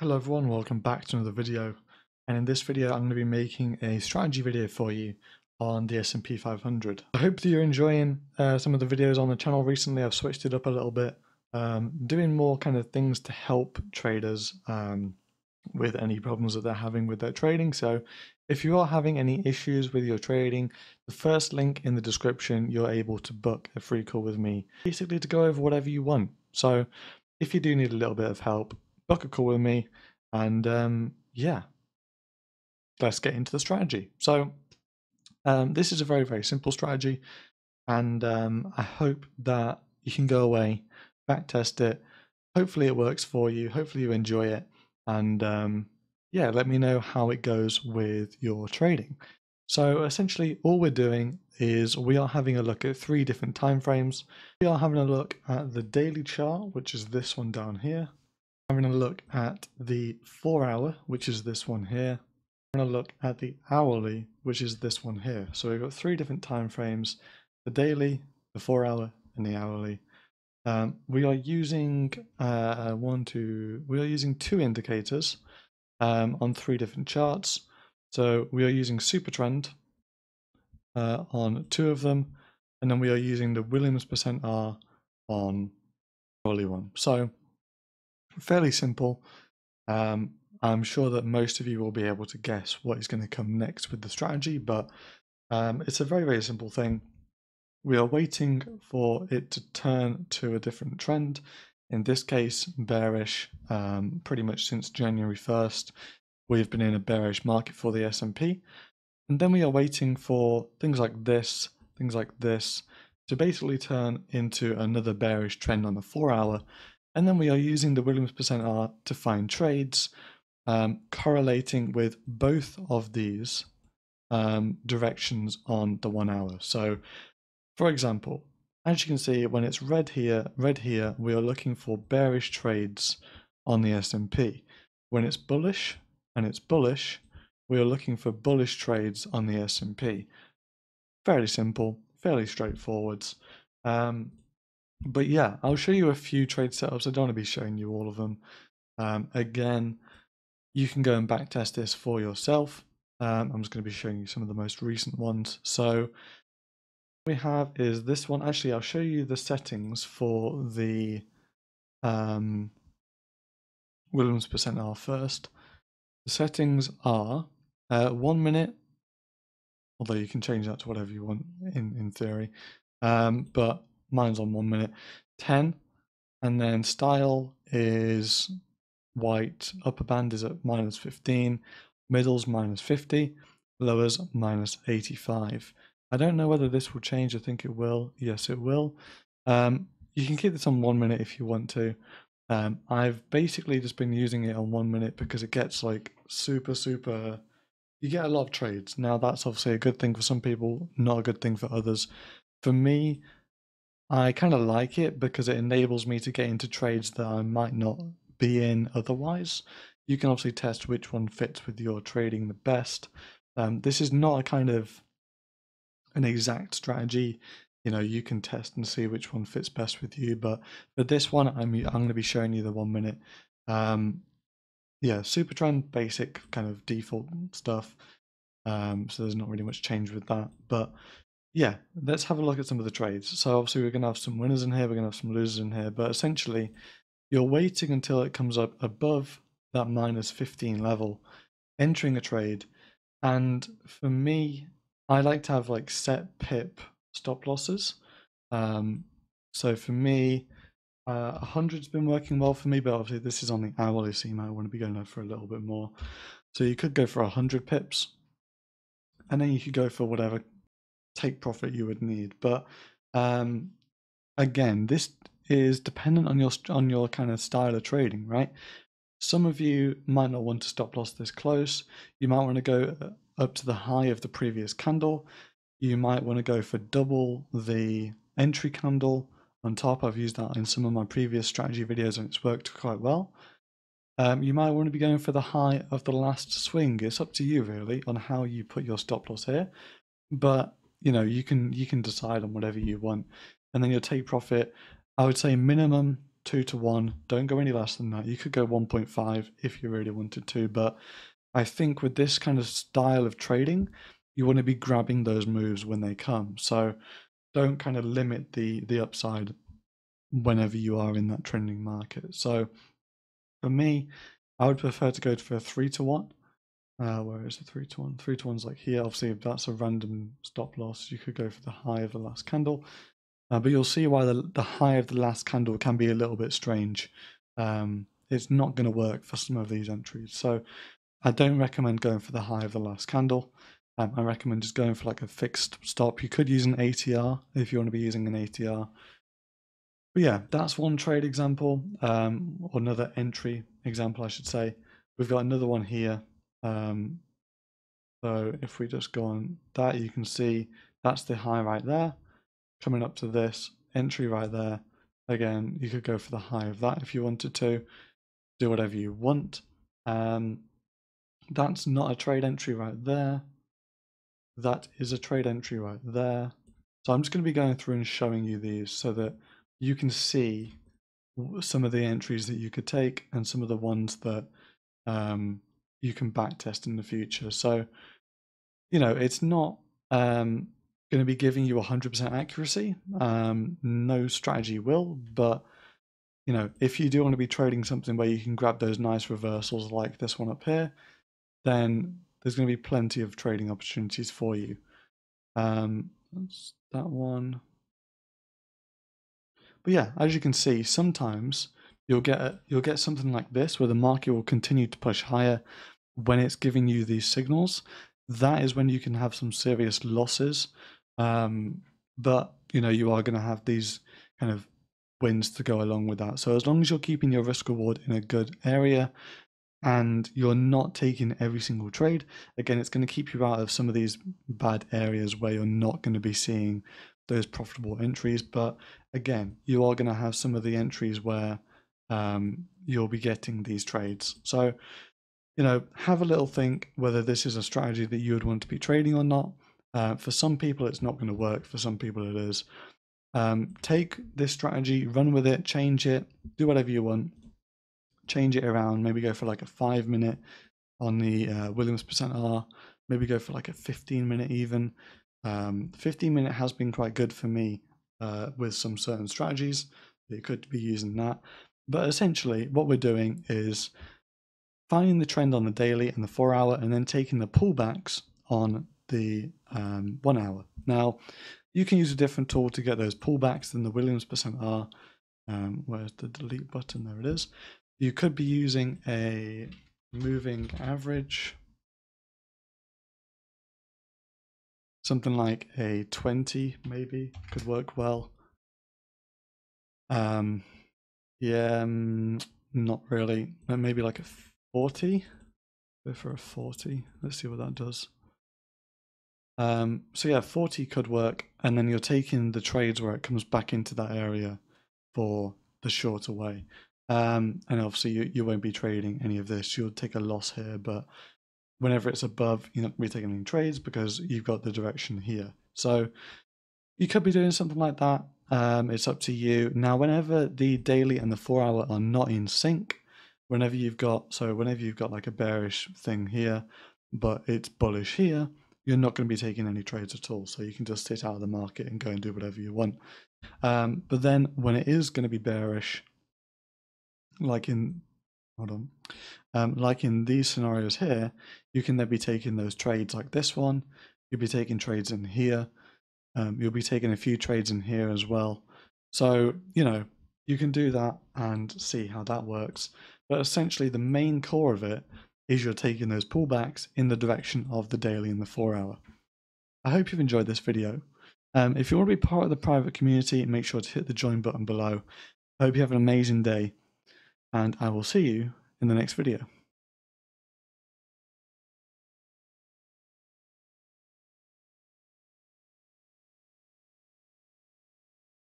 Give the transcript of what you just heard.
Hello everyone, welcome back to another video. And in this video, I'm going to be making a strategy video for you on the S&P 500. I hope that you're enjoying uh, some of the videos on the channel recently. I've switched it up a little bit, um, doing more kind of things to help traders um, with any problems that they're having with their trading. So if you are having any issues with your trading, the first link in the description, you're able to book a free call with me, basically to go over whatever you want. So if you do need a little bit of help, book a call with me, and um, yeah, let's get into the strategy. So um, this is a very, very simple strategy, and um, I hope that you can go away, back test it. Hopefully, it works for you. Hopefully, you enjoy it, and um, yeah, let me know how it goes with your trading. So essentially, all we're doing is we are having a look at three different time frames. We are having a look at the daily chart, which is this one down here having a look at the four hour, which is this one here. I'm going to look at the hourly, which is this one here. So we've got three different time frames, the daily, the four hour, and the hourly. Um, we are using uh, one, two, we are using two indicators um, on three different charts. So we are using Supertrend uh, on two of them, and then we are using the Williams percent R on the hourly one. So fairly simple. Um, I'm sure that most of you will be able to guess what is going to come next with the strategy, but um, it's a very, very simple thing. We are waiting for it to turn to a different trend. In this case, bearish, um, pretty much since January 1st. We've been in a bearish market for the S&P. And then we are waiting for things like this, things like this, to basically turn into another bearish trend on the four hour and then we are using the Williams percent R to find trades um, correlating with both of these um, directions on the one hour. So for example, as you can see, when it's red here, red here, we are looking for bearish trades on the S&P. When it's bullish and it's bullish, we are looking for bullish trades on the S&P. Fairly simple, fairly straightforward. Um, but yeah, I'll show you a few trade setups. I don't want to be showing you all of them. Um, again, you can go and backtest this for yourself. Um, I'm just going to be showing you some of the most recent ones. So we have is this one. Actually, I'll show you the settings for the um, Williams percent R first. The settings are uh, one minute, although you can change that to whatever you want in, in theory. Um, but mine's on one minute 10 and then style is white upper band is at minus 15 middles minus 50 lowers minus 85 i don't know whether this will change i think it will yes it will. Um, you can keep this on one minute if you want to. Um, i've basically just been using it on one minute because it gets like super super you get a lot of trades. Now that's obviously a good thing for some people not a good thing for others. For me I kind of like it because it enables me to get into trades that I might not be in otherwise. You can obviously test which one fits with your trading the best. Um, this is not a kind of an exact strategy. You know, you can test and see which one fits best with you. But for this one, I'm I'm going to be showing you the one minute. Um, yeah, super trend basic kind of default stuff. Um, so there's not really much change with that. But yeah, let's have a look at some of the trades. So obviously we're going to have some winners in here, we're going to have some losers in here, but essentially you're waiting until it comes up above that minus 15 level, entering a trade. And for me, I like to have like set pip stop losses. Um, so for me, uh, 100's been working well for me, but obviously this is on the hourly, so you might want to be going for a little bit more. So you could go for 100 pips, and then you could go for whatever take profit you would need. But um, again, this is dependent on your on your kind of style of trading, right? Some of you might not want to stop loss this close. You might want to go uh, up to the high of the previous candle. You might want to go for double the entry candle on top. I've used that in some of my previous strategy videos and it's worked quite well. Um, you might want to be going for the high of the last swing. It's up to you really on how you put your stop loss here. But you know you can you can decide on whatever you want and then your take profit i would say minimum two to one. Don't go any less than that. You could go 1.5 if you really wanted to, but I think with this kind of style of trading, you want to be grabbing those moves when they come. So don't kind of limit the the upside whenever you are in that trending market. So for me, I would prefer to go for a three to one. Uh, where is the three to one? Three to one's like here. Obviously, if that's a random stop loss, you could go for the high of the last candle. Uh, but you'll see why the, the high of the last candle can be a little bit strange. Um, it's not going to work for some of these entries. So I don't recommend going for the high of the last candle. Um, I recommend just going for like a fixed stop. You could use an ATR if you want to be using an ATR. But yeah, that's one trade example, um, or another entry example, I should say. We've got another one here. Um, so if we just go on that, you can see that's the high right there. Coming up to this entry right there. Again, you could go for the high of that if you wanted to. Do whatever you want. Um, that's not a trade entry right there. That is a trade entry right there. So I'm just going to be going through and showing you these so that you can see some of the entries that you could take and some of the ones that um, you can backtest in the future. So, you know, it's not um, going to be giving you 100% accuracy. Um, no strategy will, but you know, if you do want to be trading something where you can grab those nice reversals like this one up here, then there's going to be plenty of trading opportunities for you. Um, that's that one. But yeah, as you can see, sometimes you'll get a, you'll get something like this where the market will continue to push higher when it's giving you these signals. That is when you can have some serious losses. Um, but you know you are going to have these kind of wins to go along with that. So as long as you're keeping your risk reward in a good area, and you're not taking every single trade, again, it's going to keep you out of some of these bad areas where you're not going to be seeing those profitable entries. But again, you are going to have some of the entries where um, you'll be getting these trades. So, you know, have a little think whether this is a strategy that you would want to be trading or not. Uh, for some people, it's not going to work. For some people, it is. Um, take this strategy, run with it, change it, do whatever you want change it around, maybe go for like a five minute on the uh, Williams percent R, maybe go for like a 15 minute even. Um, 15 minute has been quite good for me uh, with some certain strategies. You could be using that. But essentially, what we're doing is finding the trend on the daily and the four hour, and then taking the pullbacks on the um, one hour. Now, you can use a different tool to get those pullbacks than the Williams percent R. Um, where's the delete button? There it is. You could be using a moving average, something like a 20 maybe could work well. Um, yeah, um, not really. Maybe like a 40. Go for a 40. Let's see what that does. Um, so yeah, 40 could work, and then you're taking the trades where it comes back into that area for the shorter way. Um, and obviously, you, you won't be trading any of this. You'll take a loss here, but whenever it's above, you're not going to be taking any trades because you've got the direction here. So you could be doing something like that. Um, it's up to you. Now, whenever the daily and the four hour are not in sync, whenever you've got, so whenever you've got like a bearish thing here, but it's bullish here, you're not going to be taking any trades at all. So you can just sit out of the market and go and do whatever you want. Um, but then when it is going to be bearish, like in hold on um, like in these scenarios here you can then be taking those trades like this one you'll be taking trades in here um, you'll be taking a few trades in here as well so you know you can do that and see how that works but essentially the main core of it is you're taking those pullbacks in the direction of the daily and the four hour. I hope you've enjoyed this video. Um, if you want to be part of the private community make sure to hit the join button below. I hope you have an amazing day and I will see you in the next video.